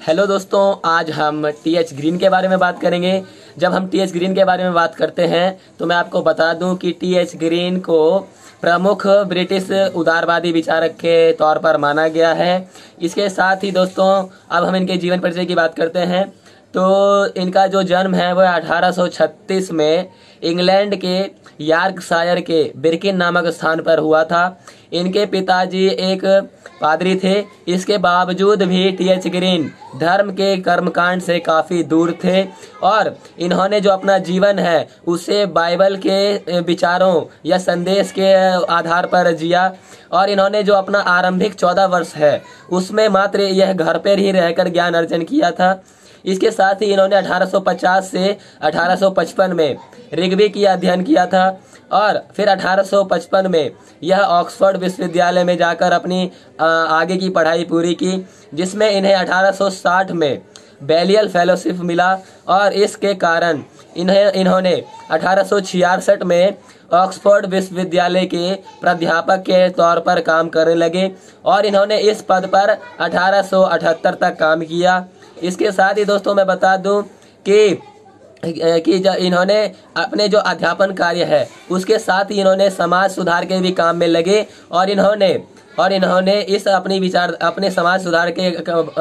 Hello दोस्तों, आज हम टी एच ग्रीन के बारे में बात करेंगे। जब हम टी एच ग्रीन के बारे में बात करते हैं तो मैं आपको बता दूँ कि टी एच ग्रीन को प्रमुख ब्रिटिश उदारवादी विचारक के तौर पर माना गया है। इसके साथ ही दोस्तों, अब हम इनके जीवन परिचय की बात करते हैं। तो इनका जो जन्म है वह 1836 में इंग्लैंड के यार्कशायर के बिरकिन नामक स्थान पर हुआ था। इनके पिताजी एक पादरी थे। इसके बावजूद भी टी एच ग्रीन धर्म के कर्मकांड से काफ़ी दूर थे और इन्होंने जो अपना जीवन है, उसे बाइबल के विचारों या संदेश के आधार पर जिया और इन्होंने जो अपना आरंभिक चौदह वर्ष है, उसमें मात्र यह घर पर ही रहकर ज्ञान अर्जन किया था। इसके साथ ही इन्होंने 1850 से 1855 में ऋग्वी की अध्ययन किया था। और फिर 1855 में यह ऑक्सफोर्ड विश्वविद्यालय में जाकर अपनी आगे की पढ़ाई पूरी की, जिसमें इन्हें 1860 में बेलियल फेलोशिप मिला और इसके कारण इन्हें, इन्होंने अठारह सौ छियासठ में ऑक्सफोर्ड विश्वविद्यालय के प्राध्यापक के तौर पर काम करने लगे और इन्होंने इस पद पर 1878 तक काम किया। इसके साथ ही दोस्तों, मैं बता दूँ कि कि जो इन्होंने अपने जो अध्यापन कार्य है, उसके साथ ही इन्होंने समाज सुधार के भी काम में लगे और इन्होंने और इन्होंने इस अपनी विचार, अपने समाज सुधार के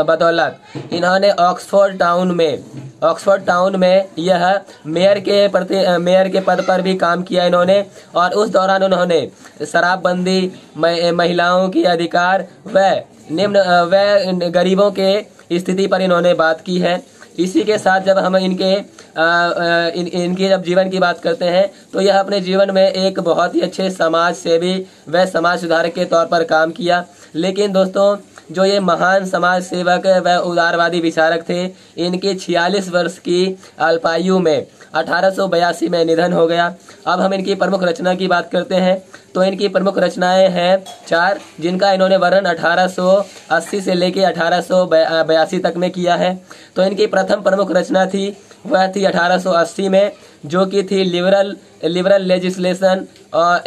बदौलत इन्होंने ऑक्सफोर्ड टाउन में, ऑक्सफोर्ड टाउन में यह मेयर के प्रति मेयर के पद पर भी काम किया इन्होंने और उस दौरान उन्होंने शराबबंदी महिलाओं की अधिकार व निम्न व गरीबों के स्थिति पर इन्होंने बात की है। इसी के साथ जब हम इनके आ, इन, इनके जब जीवन की बात करते हैं तो यह अपने जीवन में एक बहुत ही अच्छे समाज सेवी व समाज सुधारक के तौर पर काम किया। लेकिन दोस्तों जो ये महान समाज सेवक व उदारवादी विचारक थे, इनके 46 वर्ष की अल्पायु में, अठारह सौ बयासी में निधन हो गया। अब हम इनकी प्रमुख रचना की बात करते हैं। तो इनकी प्रमुख रचनाएँ हैं चार, जिनका इन्होंने वर्णन 1880 से लेके अठारह तक में किया है। तो इनकी प्रथम प्रमुख रचना थी, वह थी 1880 में, जो कि थी liberal liberal legislation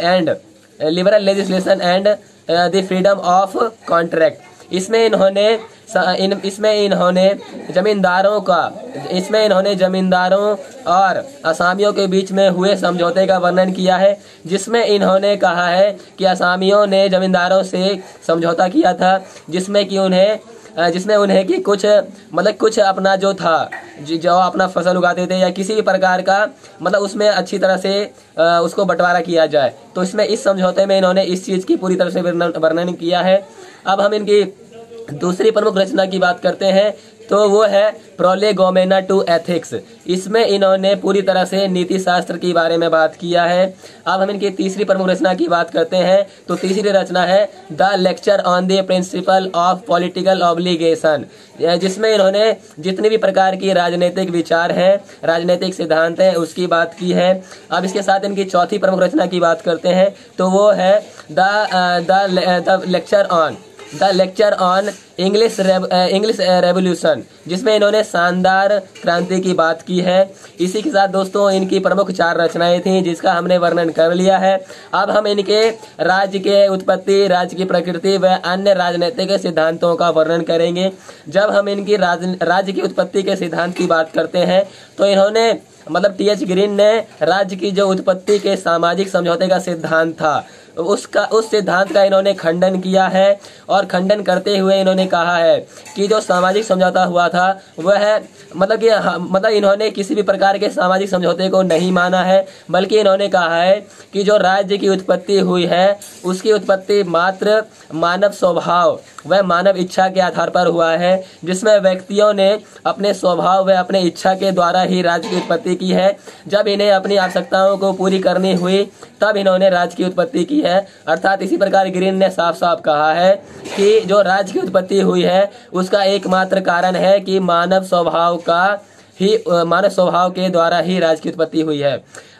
and, liberal legislation and the freedom of contract. इसमें इन्होंने इन, इसमें इन्होंने जमींदारों का, इसमें इन्होंने जमींदारों और असामियों के बीच में हुए समझौते का वर्णन किया है, जिसमें इन्होंने कहा है कि असामियों ने जमींदारों से समझौता किया था, जिसमें कि उन्हें जिसमें उन्हें कि कुछ मतलब कुछ अपना जो था, जो अपना फ़सल उगाते थे या किसी भी प्रकार का मतलब उसमें अच्छी तरह से उसको बंटवारा किया जाए। तो इसमें इस समझौते में इन्होंने इस चीज़ की पूरी तरह से वर्णन किया है। अब हम इनकी दूसरी प्रमुख रचना की बात करते हैं तो वो है प्रोलेगोमेना टू एथिक्स। इसमें इन्होंने पूरी तरह से नीति शास्त्र के बारे में बात किया है। अब हम इनकी तीसरी प्रमुख रचना की बात करते हैं तो तीसरी रचना है the lecture on the principle of political obligation जिसमें इन्होंने जितने भी प्रकार की राजनीतिक विचार हैं, राजनीतिक सिद्धांत हैं, उसकी बात की है। अब इसके साथ इनकी चौथी प्रमुख रचना की बात करते हैं तो वो है the lecture on the lecture on English English revolution जिसमें इन्होंने शानदार क्रांति की बात की है। इसी के साथ दोस्तों इनकी प्रमुख चार रचनाएँ थी जिसका हमने वर्णन कर लिया है। अब हम इनके राज्य के उत्पत्ति राज्य की प्रकृति व अन्य राजनीतिक सिद्धांतों का वर्णन करेंगे। जब हम इनकी राज, राज्य की उत्पत्ति के सिद्धांत की बात करते हैं तो इन्होंने मतलब टी एच ग्रीन ने राज्य की जो उत्पत्ति के सामाजिक समझौते का सिद्धांत था उसका उस सिद्धांत का इन्होंने खंडन किया है और खंडन करते हुए इन्होंने कहा है कि जो सामाजिक समझौता हुआ था, वह मतलब कि मतलब इन्होंने किसी भी प्रकार के सामाजिक समझौते को नहीं माना है, बल्कि इन्होंने कहा है कि जो राज्य की उत्पत्ति हुई है, उसकी उत्पत्ति मात्र मानव स्वभाव वह मानव इच्छा के आधार पर हुआ है, जिसमें व्यक्तियों ने अपने स्वभाव व अपने इच्छा के द्वारा ही राज्य की उत्पत्ति की है। जब इन्हें अपनी आवश्यकताओं को पूरी करनी हुई, तब इन्होंने राज्य की उत्पत्ति की है। अर्थात इसी प्रकार ग्रीन ने साफ़ साफ़ कहा है कि जो राज्य की उत्पत्ति हुई है, उसका एकमात्र कारण है कि मानव स्वभाव का ही मानव स्वभाव के द्वारा ही राज्य की उत्पत्ति हुई है।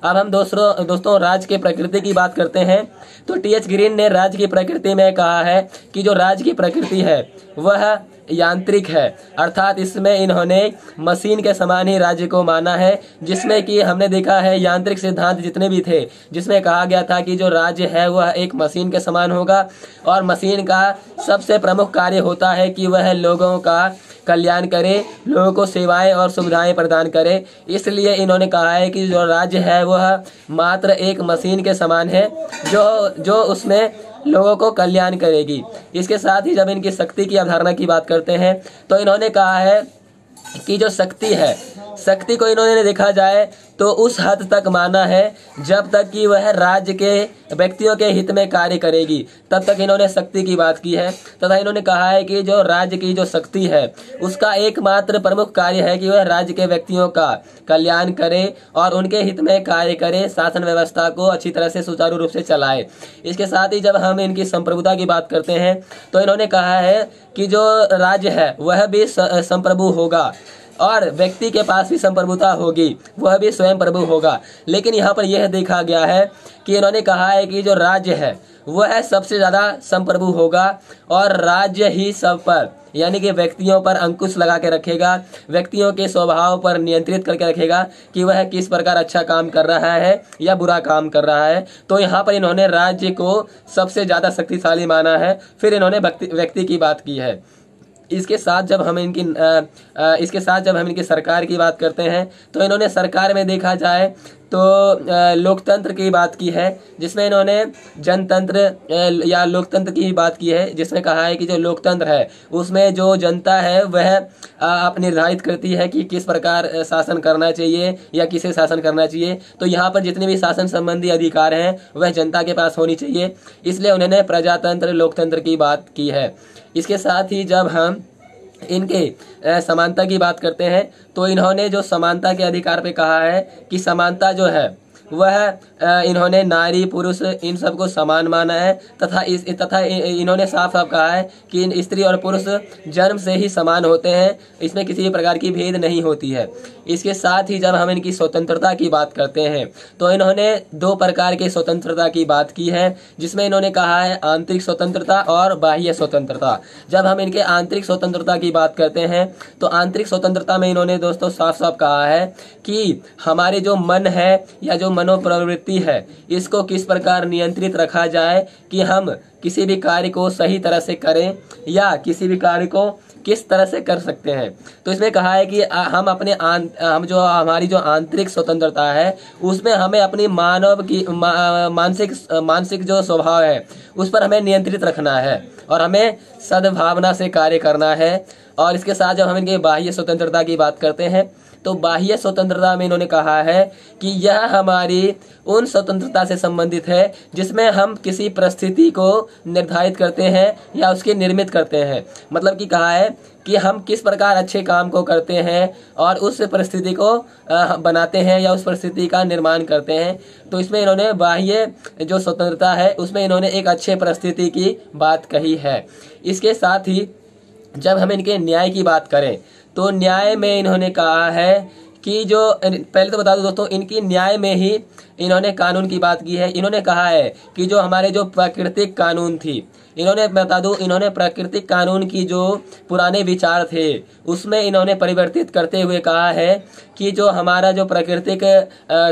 अब हम दोस्तों दोस्तों राज्य के प्रकृति की बात करते हैं। तो टी एच ग्रीन ने राज्य की प्रकृति में कहा है कि जो राज्य की प्रकृति है, वह यांत्रिक है। अर्थात इसमें इन्होंने मशीन के समान ही राज्य को माना है, जिसमें कि हमने देखा है यांत्रिक सिद्धांत जितने भी थे, जिसमें कहा गया था कि जो राज्य है, वह एक मशीन के समान होगा। और मशीन का सबसे प्रमुख कार्य होता है कि वह लोगों का कल्याण करें, लोगों को सेवाएँ और सुविधाएँ प्रदान करें। इसलिए इन्होंने कहा है कि जो राज्य है, वह मात्र एक मशीन के समान है, जो जो उसमें लोगों को कल्याण करेगी। इसके साथ ही जब इनकी शक्ति की अवधारणा की बात करते हैं तो इन्होंने कहा है कि जो शक्ति है शक्ति को इन्होंने देखा जाए तो उस हद तक माना है, जब तक कि वह राज्य के व्यक्तियों के हित में कार्य करेगी, तब तक इन्होंने शक्ति की बात की है। तथा इन्होंने कहा है कि जो राज्य की जो शक्ति है, उसका एकमात्र प्रमुख कार्य है कि वह राज्य के व्यक्तियों का कल्याण करे और उनके हित में कार्य करे, शासन व्यवस्था को अच्छी तरह से सुचारू रूप से चलाए। इसके साथ ही जब हम इनकी संप्रभुता की बात करते हैं तो इन्होंने कहा है कि जो राज्य है, वह भी संप्रभु होगा। और व्यक्ति के पास भी संप्रभुता होगी, वह भी स्वयं प्रभु होगा। लेकिन यहाँ पर यह देखा गया है कि इन्होंने कहा है कि जो राज्य है, वह सबसे ज़्यादा संप्रभु होगा और राज्य ही सब पर, यानी कि व्यक्तियों पर अंकुश लगा के रखेगा, व्यक्तियों के स्वभाव पर नियंत्रित करके रखेगा कि वह किस प्रकार अच्छा काम कर रहा है या बुरा काम कर रहा है। तो यहाँ पर इन्होंने राज्य को सबसे ज़्यादा शक्तिशाली माना है। फिर इन्होंने व्यक्ति की बात की है। इसके साथ जब हम इनकी इसके साथ जब हम इनकी सरकार की बात करते हैं तो इन्होंने सरकार में देखा जाए तो लोकतंत्र की बात की है, जिसमें इन्होंने जनतंत्र या लोकतंत्र की बात की है, जिसमें कहा है कि जो लोकतंत्र है, उसमें जो जनता है, वह आप निर्धारित करती है कि किस प्रकार शासन करना चाहिए, या किसे शासन करना चाहिए। तो यहाँ पर जितने भी शासन संबंधी अधिकार हैं, वह जनता के पास होनी चाहिए। इसलिए उन्होंने प्रजातंत्र, लोकतंत्र की बात की है। इसके साथ ही जब हम इनके समानता की बात करते हैं तो इन्होंने जो समानता के अधिकार पे कहा है कि समानता जो है वह इन्होंने नारी, पुरुष, इन सबको समान माना है, तथा इस, तथा इन्होंने साफ़ साफ़ कहा है कि स्त्री और पुरुष जन्म से ही समान होते हैं, इसमें किसी भी प्रकार की भेद नहीं होती है। इसके साथ ही जब हम इनकी स्वतंत्रता की बात करते हैं तो इन्होंने दो प्रकार के स्वतंत्रता की बात की है, जिसमें इन्होंने कहा है आंतरिक स्वतंत्रता और बाह्य स्वतंत्रता। जब हम इनके आंतरिक स्वतंत्रता की बात करते हैं तो आंतरिक स्वतंत्रता में इन्होंने दोस्तों साफ़ साफ़ कहा है कि हमारे जो मन है या जो मनोप्रवृत्ति है। इसको किस प्रकार नियंत्रित रखा जाए कि हम किसी भी कार्य को सही तरह से करें या किसी भी कार्य को किस तरह से कर सकते हैं। तो इसमें कहा है कि हम अपने आन, हम जो हमारी जो आंतरिक स्वतंत्रता है उसमें हमें अपनी मानव की मा, मानसिक मानसिक जो स्वभाव है उस पर हमें नियंत्रित रखना है और हमें सद्भावना से कार्य करना है। और इसके साथ जब हम इनके बाह्य स्वतंत्रता की बात करते हैं तो बाह्य स्वतंत्रता में इन्होंने कहा है कि यह हमारी उन स्वतंत्रता से संबंधित है, जिसमें हम किसी परिस्थिति को निर्धारित करते हैं या उसकी निर्मित करते हैं। मतलब कि कहा है कि हम किस प्रकार अच्छे काम को करते हैं और उस परिस्थिति को बनाते हैं या उस परिस्थिति का निर्माण करते हैं। तो इसमें इन्होंने बाह्य जो स्वतंत्रता है, उसमें इन्होंने एक अच्छे परिस्थिति की बात कही है। इसके साथ ही जब हम इनके न्याय की बात करें तो न्याय में इन्होंने कहा है कि जो, पहले तो बता दो दोस्तों, इनकी न्याय में ही इन्होंने कानून की बात की है। इन्होंने कहा है कि जो हमारे जो प्राकृतिक कानून थी, इन्होंने बता दूँ, इन्होंने प्राकृतिक कानून की जो पुराने विचार थे, उसमें इन्होंने परिवर्तित करते हुए कहा है कि जो हमारा जो प्राकृतिक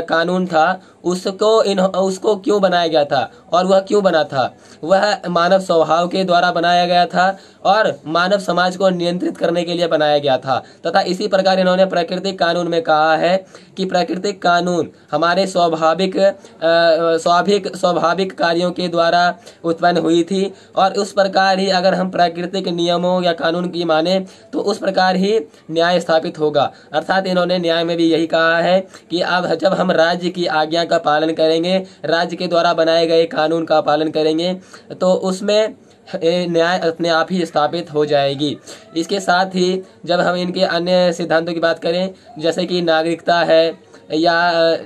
कानून था, उसको इन, उसको क्यों बनाया गया था और वह क्यों बना था? वह मानव स्वभाव के द्वारा बनाया गया था और मानव समाज को नियंत्रित करने के लिए बनाया गया था। तथा इसी प्रकार इन्होंने प्राकृतिक कानून में कहा है कि प्राकृतिक कानून हमारे स्वाभाविक स्वाभाविक स्वाभाविक स्वाभाविक कार्यों के द्वारा उत्पन्न हुई थी। और उस प्रकार ही अगर हम प्राकृतिक नियमों या कानून की माने तो उस प्रकार ही न्याय स्थापित होगा। अर्थात इन्होंने न्याय में भी यही कहा है कि अब जब हम राज्य की आज्ञा का पालन करेंगे, राज्य के द्वारा बनाए गए कानून का पालन करेंगे तो उसमें न्याय अपने आप ही स्थापित हो जाएगी। इसके साथ ही जब हम इनके अन्य सिद्धांतों की बात करें, जैसे कि नागरिकता है या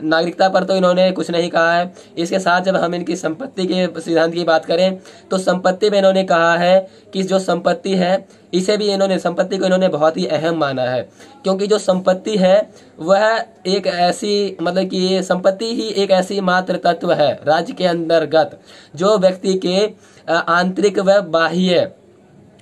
नागरिकता पर तो इन्होंने कुछ नहीं कहा है। इसके साथ जब हम इनकी संपत्ति के सिद्धांत की बात करें तो संपत्ति में इन्होंने कहा है कि जो संपत्ति है, इसे भी इन्होंने, संपत्ति को इन्होंने बहुत ही अहम माना है। क्योंकि जो संपत्ति है, वह एक ऐसी मतलब कि संपत्ति ही एक ऐसी मात्र तत्व है, राज्य के अंतर्गत, जो व्यक्ति के आंतरिक व बाह्य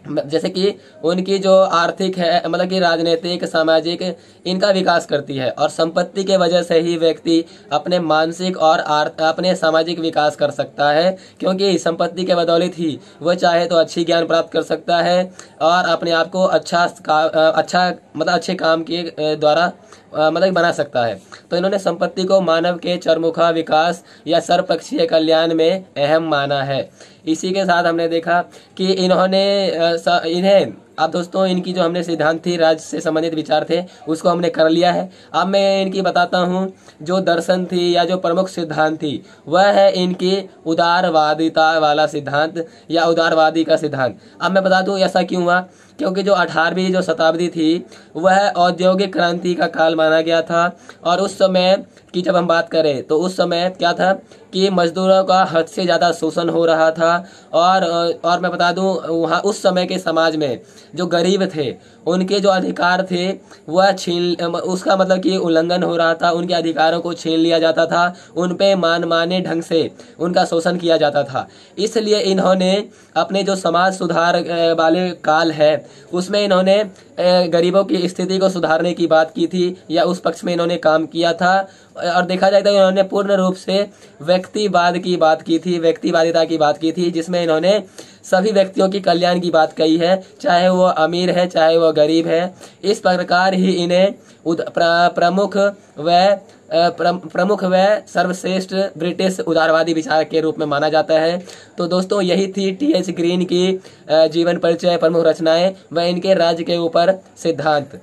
जैसे कि उनकी जो आर्थिक है मतलब कि राजनीतिक, सामाजिक, इनका विकास करती है और संपत्ति के वजह से ही व्यक्ति अपने मानसिक और अपने सामाजिक विकास कर सकता है, क्योंकि संपत्ति के बदौलत ही वह चाहे तो अच्छी ज्ञान प्राप्त कर सकता है और अपने आप को अच्छा अच्छा मतलब अच्छे काम के द्वारा मतलब बना सकता है। तो इन्होंने संपत्ति को मानव के चरमुखा विकास या सर्वपक्षीय कल्याण में अहम माना है। इसी के साथ हमने देखा कि इन्होंने इन्हें अब दोस्तों, इनकी जो हमने सिद्धांत थी राज्य से संबंधित विचार थे, उसको हमने कर लिया है। अब मैं इनकी बताता हूँ, जो दर्शन थी या जो प्रमुख सिद्धांत थी, वह है इनकी उदारवादिता वाला सिद्धांत या उदारवादी का सिद्धांत। अब मैं बता दूँ, ऐसा क्यों हुआ? क्योंकि जो अठारहवीं, जो शताब्दी थी, वह औद्योगिक क्रांति का काल माना गया था, और उस समय की जब हम बात करें तो उस समय क्या था कि मजदूरों का हद से ज़्यादा शोषण हो रहा था। और और मैं बता दूँ, वहाँ उस समय के समाज में जो गरीब थे उनके जो अधिकार थे, वह छीन उसका मतलब कि उल्लंघन हो रहा था, उनके अधिकारों को छीन लिया जाता था, उन पे मान माने ढंग से उनका शोषण किया जाता था। इसलिए इन्होंने अपने जो समाज सुधार वाले काल है, उसमें इन्होंने गरीबों की स्थिति को सुधारने की बात की थी, या उस पक्ष में इन्होंने काम किया था, और देखा जाए तो इन्होंने पूर्ण रूप से व्यक्तिवाद की बात की थी, व्यक्तिवादिता की बात की थी, जिसमें इन्होंने सभी व्यक्तियों की कल्याण की बात कही है, चाहे वो अमीर है, चाहे वो गरीब है। इस प्रकार ही इन्हें प्रमुख व प्रमुख व सर्वश्रेष्ठ ब्रिटिश उदारवादी विचार के रूप में माना जाता है। तो दोस्तों, यही थी टी एच ग्रीन की जीवन परिचय प्रमुख रचनाएँ व इनके राज्य के ऊपर सिद्धांत।